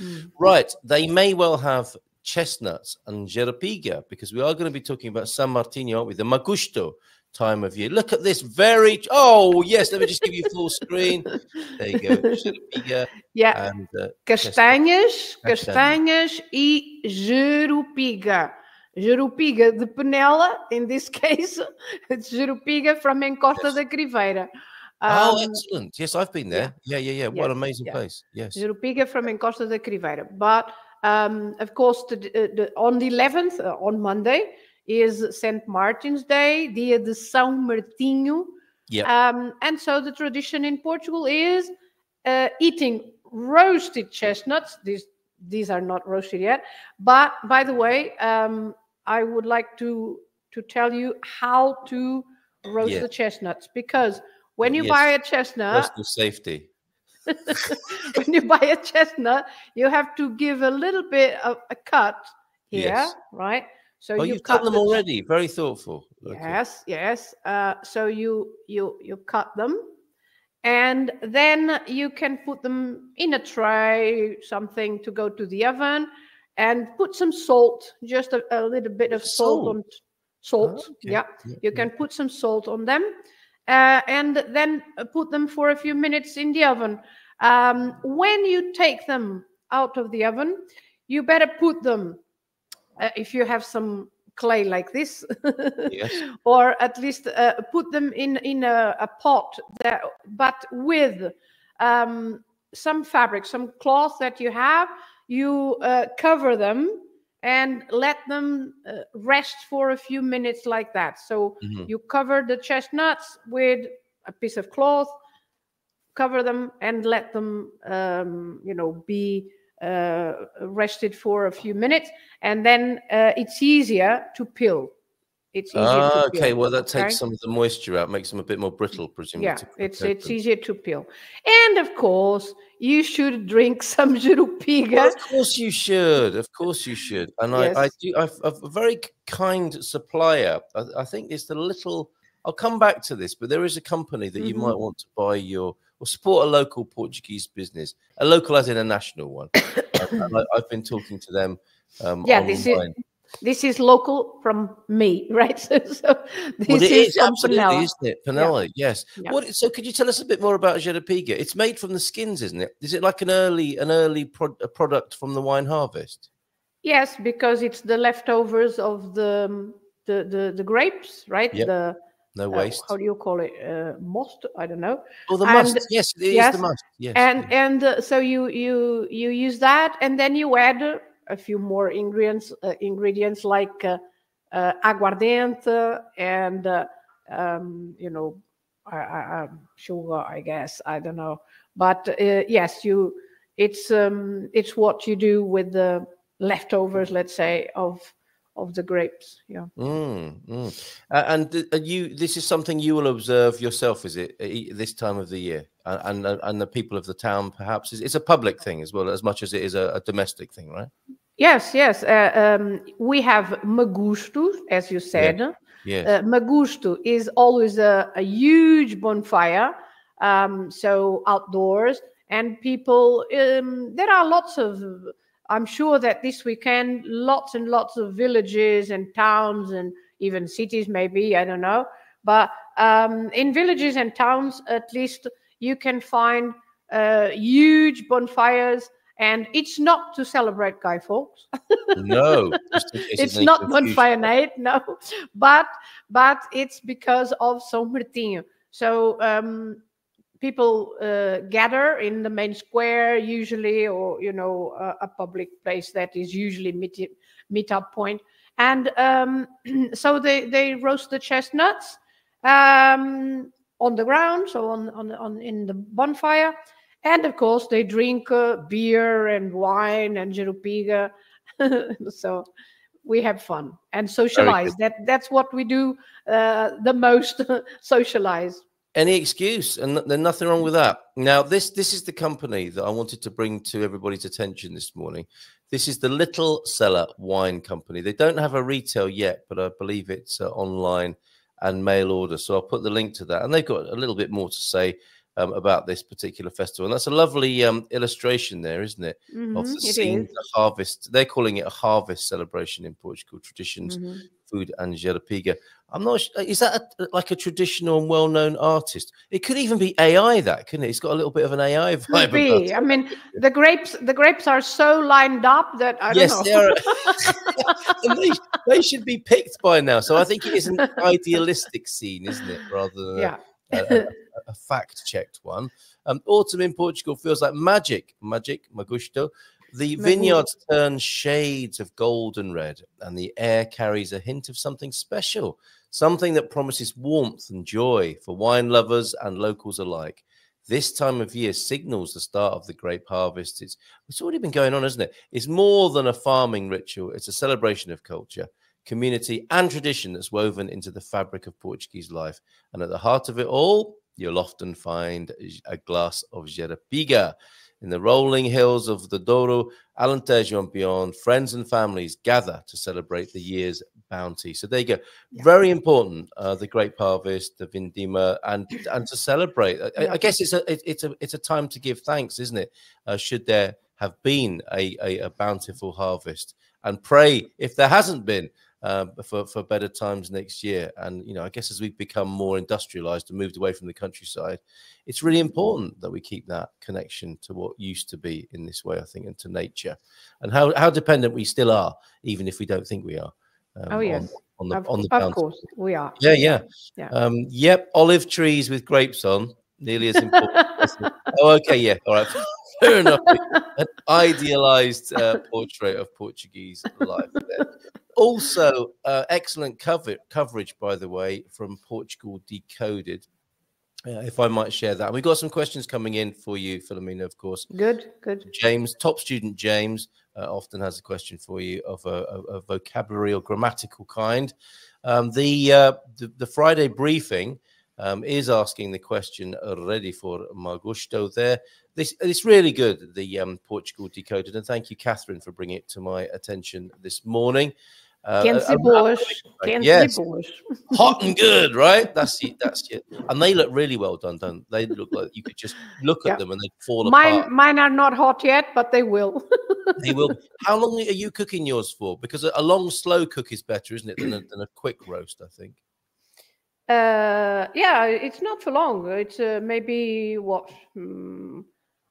Mm. Right. They may well have chestnuts and jeropiga because we are going to be talking about San Martino, we? The Magusto time of year. Look at this very. Oh, yes. Let me just give you full screen. There you go. Jeropiga Yeah. and uh, Castanhas, Castanhas. castanhas e jeropiga. Jeropiga de Penela, in this case, it's jeropiga from Encosta Yes. da Criveira. Oh, Um, excellent. Yes, I've been there. Yeah, yeah, yeah. What an amazing yeah. place. Yes. Jeropiga from Encosta da Criveira. But um, of course, the, the, on the 11th, uh, on Monday, is St. Martin's Day, Dia de São Martinho. Yeah. Um, and so the tradition in Portugal is uh, eating roasted chestnuts. These these are not roasted yet. But by the way, um, I would like to to tell you how to roast Yeah. the chestnuts because when you Yes. buy a chestnut, Personal safety. when you buy a chestnut, you have to give a little bit of a cut here, Yes. right? So Oh, you you've cut them the already. Very thoughtful. Okay. Yes, yes. Uh, so you you you cut them, and then you can put them in a tray, something to go to the oven, and put some salt, just a, a little bit of salt, Salt? on salt. Oh, okay. Yeah, you can put some salt on them, uh, and then put them for a few minutes in the oven. Um, when you take them out of the oven, you better put them. Uh, if you have some clay like this, Yes. or at least uh, put them in in a, a pot that, but with um, some fabric, some cloth that you have. You uh, cover them and let them uh, rest for a few minutes like that. So Mhm. you cover the chestnuts with a piece of cloth, cover them, and let them, um, you know, be uh, rested for a few minutes, and then uh, it's easier to peel. It's easier Ah, to okay. peel. Well, that takes okay? some of the moisture out, makes them a bit more brittle, presumably. Yeah, it's it's easier to peel, and of course you should drink some jeropiga. of course you should. Of course you should. And I, I do. I've, I've a very kind supplier. I, I think it's the little. I'll come back to this, but there is a company that you Mhm. might want to buy your or support a local Portuguese business, a local as in a national one. I, I've been talking to them. Um, Yeah, this is online. This is local from me, right? So, so this Well, is, is absolutely, isn't it? Penela, yes. Yeah. What? So, could you tell us a bit more about Jeropiga? It's made from the skins, isn't it? Is it like an early, an early pro- product from the wine harvest? Yes, because it's the leftovers of the the the, the grapes, right? Yep, The No uh, waste. how do you call it? Uh, most? I don't know. oh, the and- must. Yes, it is yes, the must. Yes. and yes. and uh, so you you you use that, and then you add uh, a few more ingredients uh, ingredients like uh, uh, aguardente and um, you know I, um, sugar, I guess. I don't know, but yes, you it's um, it's what you do with the leftovers, let's say, of of the grapes. Yeah. Mm, mm. Uh, and are you, this is something you will observe yourself, is it, this time of the year? And and, and the people of the town, perhaps, it's, it's a public thing as well, as much as it is a, a domestic thing, right? Yes, yes. Uh, um, we have magusto, as you said. Yes. Uh, magusto is always a, a huge bonfire, um, so outdoors, and people. Um, there are lots of. I'm sure that this weekend, lots and lots of villages and towns and even cities, maybe I don't know, but um, in villages and towns, at least you can find uh, huge bonfires. And it's not to celebrate Guy Fawkes no, in it's not confusion. bonfire night, no, but but it's because of São Martinho. So um, people uh, gather in the main square usually, or you know, a, a public place that is usually meet meetup point, and um, so they they roast the chestnuts um, on the ground, so on on on in the bonfire. And of course, they drink uh, beer and wine and jeropiga. so we have fun and socialize. That that's what we do uh, the most. socialize. Any excuse, and there's nothing wrong with that. Now, this this is the company that I wanted to bring to everybody's attention this morning. This is the Little Cellar Wine Company. They don't have a retail yet, but I believe it's uh, online and mail order. So I'll put the link to that. And they've got a little bit more to say um, about this particular festival. And that's a lovely um, illustration there, isn't it? Mhm, Of the scene, the harvest. They're calling it a harvest celebration in Portugal, traditions, Mhm. food, and Jeropiga. I'm not. su- Is that a, like a traditional and well-known artist? It could even be AI. That couldn't it? It's got a little bit of an AI vibe. Could be. it. I mean, the grapes the grapes are so lined up that I yes, don't they know. they, they should be picked by now. So I think it is an idealistic scene, isn't it, rather than yeah. a, a, a fact-checked one. Um, autumn in Portugal feels like magic. Magic, magusto. The vineyards turn shades of golden red, and the air carries a hint of something special, something that promises warmth and joy for wine lovers and locals alike. This time of year signals the start of the grape harvest. It's it's already been going on, isn't it? It's more than a farming ritual. It's a celebration of culture, community, and tradition that's woven into the fabric of Portuguese life. And at the heart of it all, you'll often find a glass of Jeropiga. In the rolling hills of the Douro, Alentejo and beyond, friends and families gather to celebrate the year's bounty. So there you go. Yeah. Very important, uh, the grape harvest, the Vindima, and and to celebrate. I, I guess it's a it, it's a it's a time to give thanks, isn't it? Uh, should there have been a, a, a bountiful harvest, and pray if there hasn't been uh, for for better times next year. And you know, I guess as we've become more industrialized and moved away from the countryside, it's really important that we keep that connection to what used to be in this way. I think, and to nature, and how how dependent we still are, even if we don't think we are. um, Oh, yes. on, the Of, on the of course, we are. Yeah, yeah. Yeah. Um, yep, olive trees with grapes on, nearly as important. oh, okay, yeah, all right. Fair enough. An idealized uh, portrait of Portuguese life. There. Also, uh, excellent cover- coverage, by the way, from Portugal Decoded. Uh, if I might share that. And we've got some questions coming in for you, Philomena, of course. Good, good. James, top student James, uh, often has a question for you of a, a, a vocabulary or grammatical kind. Um, the, uh, the the Friday briefing um, is asking the question ready for Magusto there. This it's really good. The um, Portugal decoded, and thank you, Catherine, for bringing it to my attention this morning. Uh, see a- Can't yes. boas. hot and good, right? That's it. That's it. And they look really well done. Don't they? Look like you could just look at Yeah. them and they'd fall Mine, apart. mine are not hot yet, but they will. They will. How long are you cooking yours for? Because a, a long, slow cook is better, isn't it, than a, than a quick roast? I think. Uh, yeah, it's not for long. It's uh, maybe what? Hmm,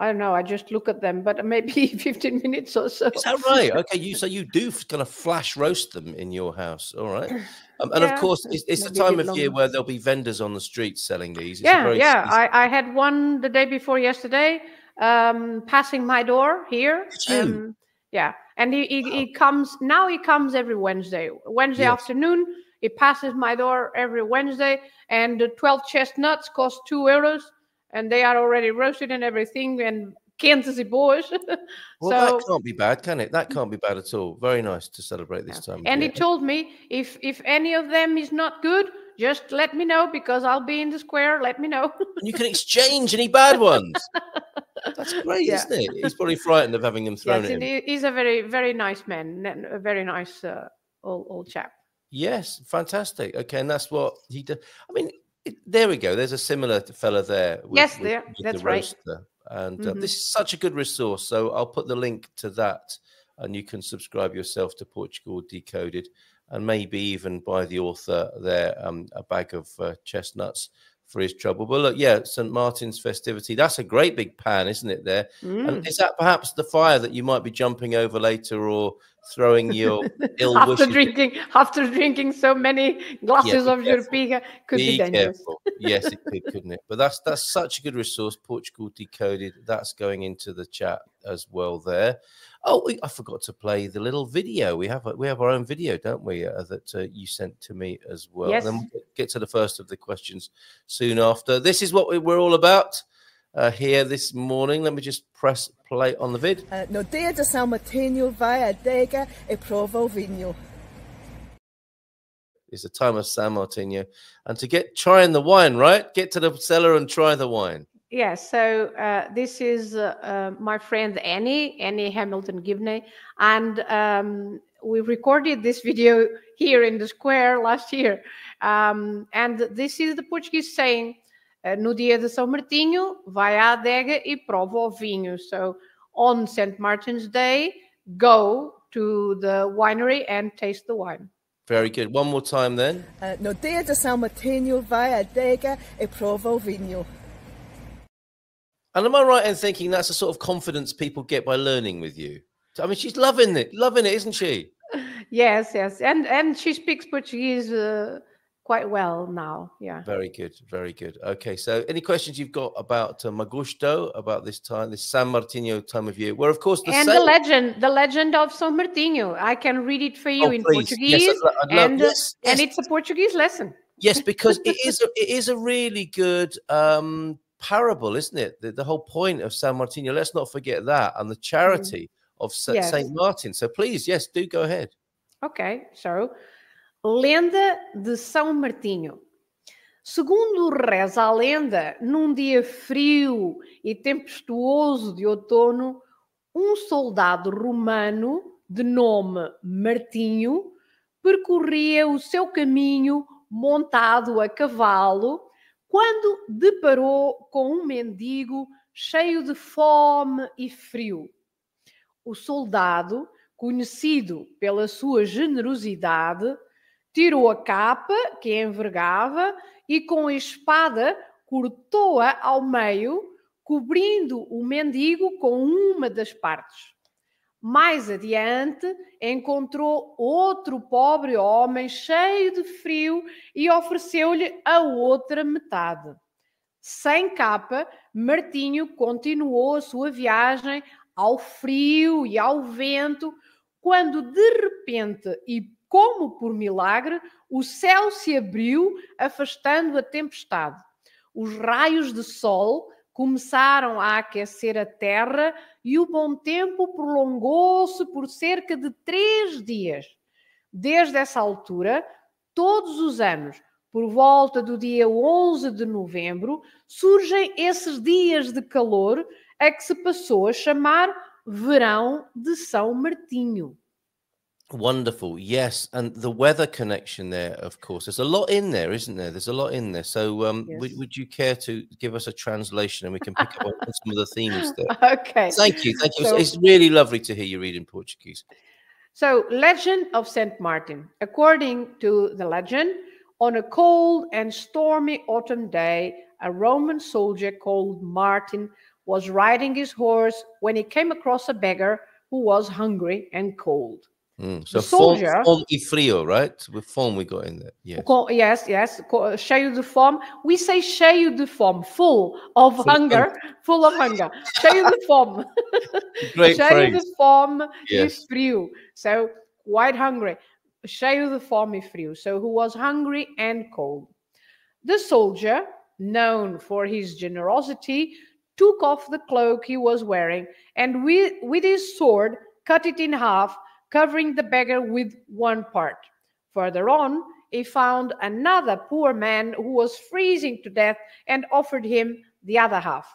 I don't know. I just look at them, but maybe 15 minutes or so. Is that right? Okay, you so you do kind of flash roast them in your house, all right? Um, and Yeah, of course, it's, it's the time of year where there'll be vendors on the streets selling these. It's a yeah, yeah. I, I had one the day before yesterday, um, passing my door here. Um, yeah, and he, he, he comes now. He comes every Wednesday. Wednesday Yes. afternoon, he passes my door every Wednesday, and the 12 chestnuts cost two euros, and they are already roasted and everything, and Kansas boys. Well, so that can't be bad, can it? That can't be bad at all. Very nice to celebrate this time. and he told me if if any of them is not good, just let me know because I'll be in the square. Let me know. and you can exchange any bad ones. That's great, Yeah. isn't it? He's probably frightened of having them thrown yes, at him. he's a very very nice man, a very nice uh, old old chap. Yes, fantastic. Okay, and that's what he did. I mean, there we go. There's a similar fella there. With, Yes, there. with That's the right. And uh, Mhm. this is such a good resource. So I'll put the link to that, and you can subscribe yourself to Portugal Decoded, and maybe even buy the author there um, a bag of uh, chestnuts for his trouble. But look, yeah, St. Martin's festivity. That's a great big pan, isn't it? There. Mm. And is that perhaps the fire that you might be jumping over later, or throwing your ill after wishes? drinking after drinking so many glasses be of careful. Jurpiga could be, be dangerous. careful. yes, it could, couldn't it? But that's that's such a good resource. Portugal decoded. That's going into the chat as well. There. Oh, we, I forgot to play the little video. We have a, we have our own video, don't we? Uh, that uh, you sent to me as well. Yes. Then we'll get- get to the first of the questions soon after. This is what we, we're all about uh, here this morning. Let me just press play on the vid. Uh, no dia de São Martinho vai a adega e prova o vinho. It's the time of San Martino, and to get trying the wine, right? Get to the cellar and try the wine. Yes, so uh, this is uh, uh, my friend Annie, Annie Hamilton Gibney, and um, we recorded this video here in the square last year. Um, and this is the Portuguese saying, Uh, no dia de São Martinho, vai à adega e prova o vinho. So on St. Martin's Day, go to the winery and taste the wine. Very good. One more time then. Uh, no dia de São Martinho vai à adega e prova o vinho. And am I right in thinking that's the sort of confidence people get by learning with you? I mean, she's loving it, loving it, isn't she? Yes, yes, and and she speaks Portuguese uh, quite well now. Yeah. Very good, very good. Okay, so any questions you've got about uh, Magusto, about this time, this San Martino time of year, where of course the and same... the legend, the legend of San Martino. I can read it for you Oh, in please. Portuguese, Yes, I'd I'd love- and yes, and it's a Portuguese lesson. Yes, because it is a, it is a really good um, parable, isn't it? The, the whole point of San Martino. Let's not forget that, and the charity of Sa- Yes. Saint Martin. So please, yes, do go ahead. Ok, so lenda de São Martinho. Segundo reza a lenda, num dia frio e tempestuoso de outono, um soldado romano de nome Martinho percorria o seu caminho montado a cavalo quando deparou com um mendigo cheio de fome e frio. O soldado, conhecido pela sua generosidade, tirou a capa que envergava e com a espada cortou-a ao meio, cobrindo o mendigo com uma das partes. Mais adiante, encontrou outro pobre homem cheio de frio e ofereceu-lhe a outra metade. Sem capa, Martinho continuou a sua viagem ao frio e ao vento, quando de repente e como por milagre, o céu se abriu, afastando a tempestade. Os raios de sol começaram a aquecer a terra e o bom tempo prolongou-se por cerca de três dias. Desde essa altura, todos os anos, por volta do dia 11 de novembro, surgem esses dias de calor a que se passou a chamar Verão de São Martinho. Wonderful. Yes. And the weather connection there, of course, there's a lot in there, isn't there? There's a lot in there. So, um, would, would you care to give us a translation and we can pick up on some of the themes there? Okay. Thank you. Thank you. So- it's really lovely to hear you read in Portuguese. So, legend of St. Martin. According to the legend, on a cold and stormy autumn day, a Roman soldier called Martin was riding his horse when he came across a beggar who was hungry and cold. Mm. So, soldier- form y frio, right? With form we got in there. Yes. Co- Yes, yes, co- cheio de fome. We say cheio de fome, full of Full of hunger, full of hunger. cheio de fome. Great cheio phrase. de fome Yes. e frio. So quite hungry. Cheio de fome e frio. So who was hungry and cold. The soldier, known for his generosity, took off the cloak he was wearing and with, with his sword cut it in half, covering the beggar with one part. Further on, he found another poor man who was freezing to death and offered him the other half.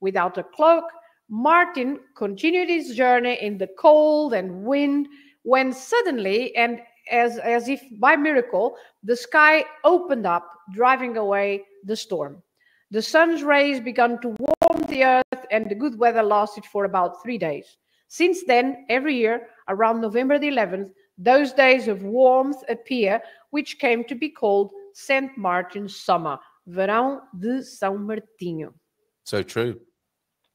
Without a cloak, Martin continued his journey in the cold and wind when suddenly, and as, as if by miracle, the sky opened up, driving away the storm. The sun's rays began to warm the earth, and the good weather lasted for about three days. Since then, every year, around November the 11th, those days of warmth appear, which came to be called St. Martin's Summer, Verão de São Martinho. So true.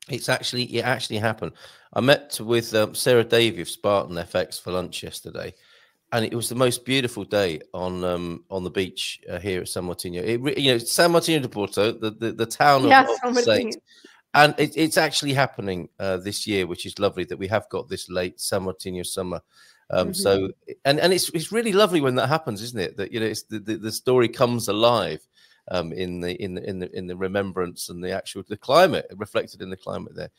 It's actually it actually happened. I met with um, Sarah Davy of Spartan FX for lunch yesterday, and it was the most beautiful day on um, on the beach uh, here at San Martino. It, you know, San Martino de Porto, the the, the town of, Yeah, of the. And it, it's actually happening uh, this year, which is lovely that we have got this late San Martino summer. Um, So, and and it's it's really lovely when that happens, isn't it? That you know, it's the, the, the story comes alive um, in the in the in the in the remembrance and the actual the climate reflected in the climate there.